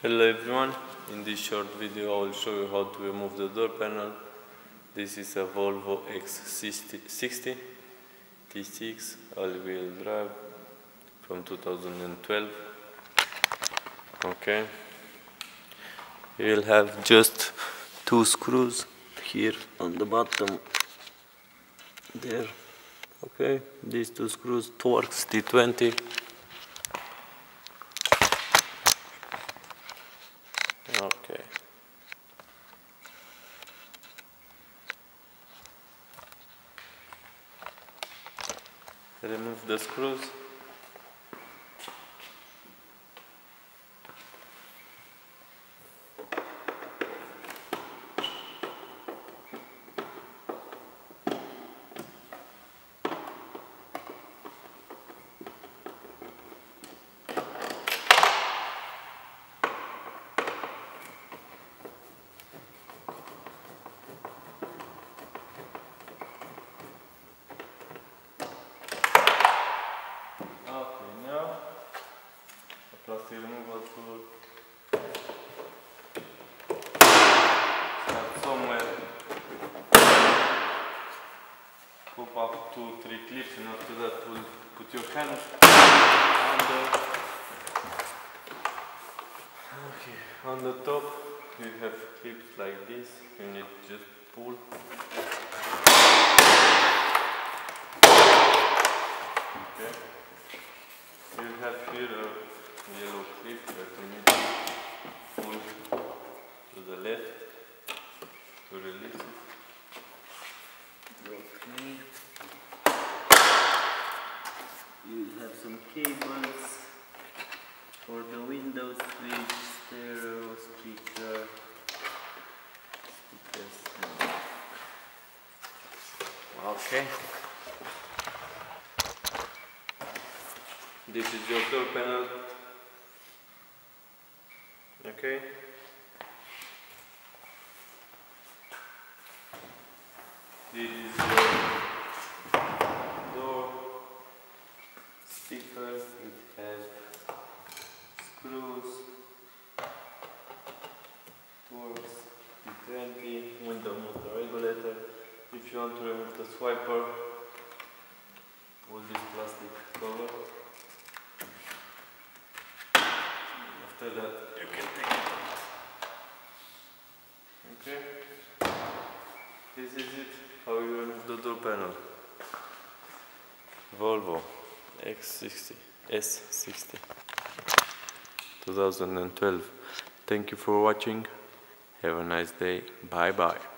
Hello everyone, in this short video I will show you how to remove the door panel. This is a Volvo XC60 T6 all-wheel drive from 2012. Okay, you'll have just two screws here on the bottom there. Okay, these two screws, Torx T20 Okay. Remove the screws. Pop up two, three clips, and after that, we'll put your hand under. Okay, on the top, you have clips like this. You need just pull. Okay. You have here a yellow clip that you need to pull to the left to release it. Okay. You have some cables for the window switch, stereo, speaker. Okay. This is your door panel. Okay. This is your door speaker. It has screws, Torx, T20, window motor regulator. If you want to remove the swiper, all this plastic cover. After that, you can take it out. Okay. This is it. How you remove the door panel. Volvo X60 S60 2012. Thank you for watching. Have a nice day. Bye bye.